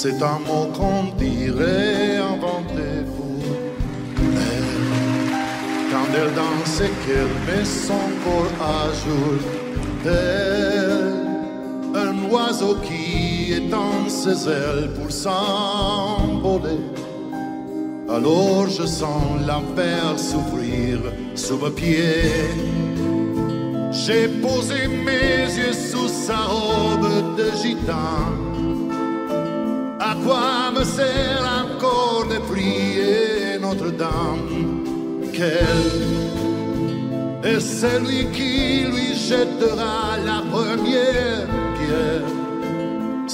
C'est un mot qu'on dirait inventé pour elle. Quand elle danse qu'elle met son corps à jour, un oiseau qui étend ses ailes pour s'envoler. Alors je sens perle s'ouvrir sous mes pieds. J'ai posé mes yeux sous sa robe de gitan à quoi me sert encore de prier Notre-Dame? Quel est celui qui lui jettera la première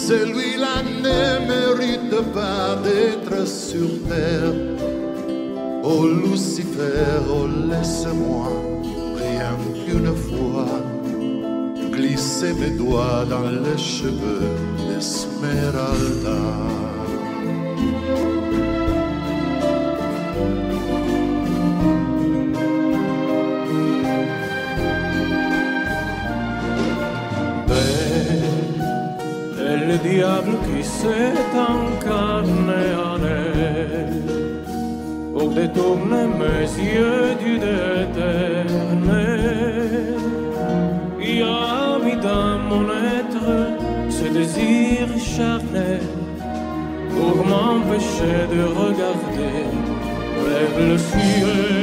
Celui-là ne mérite pas d'être sur terre Oh Lucifer, oh laisse-moi rien qu'une fois glisser mes doigts dans les cheveux d'Esmeralda. Le diable qui s'est incarné en elle pour détourner mes yeux du éternel. Il a mis dans mon être ce désir charnel pour m'empêcher de regarder vers le ciel.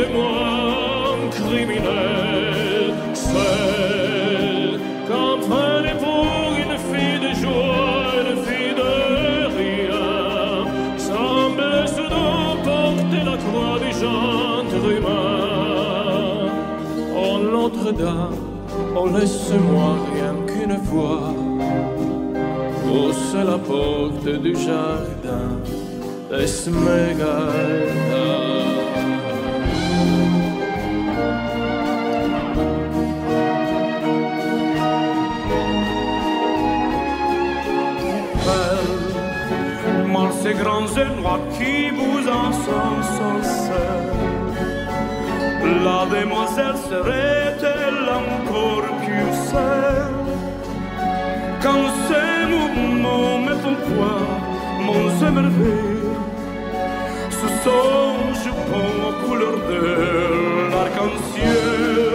Fait-il de moi un criminel? Seul, comprenez pour une fille de joie, une fille de rien, semble soudain porter la croix du genre humain. Oh Notre-Dame, oh laisse-moi rien qu'une fois pousser la porte du jardin d'Esmeralda. Mal ces grands et noirs qui vous en sont sincères. La demoiselle serait-elle encore plus seule? Quand ces mouvements me font voir mon émerveil Sous son jupon aux couleurs de l'arc-en-ciel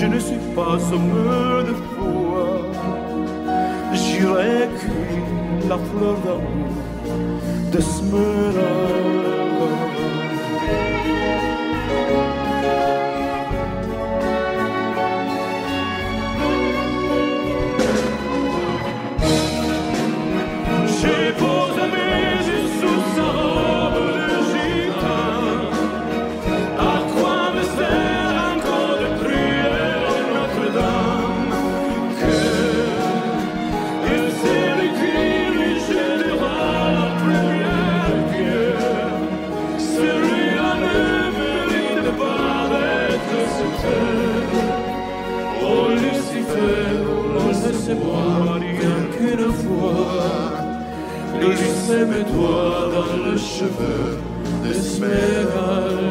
je ne suis pas homme de foi. J'irai cueillir la fleur d'amour d'Esmeralda glisser mes doigts dans le cheveu d'Esmeralda.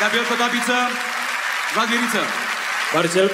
Ja biorę to Marcel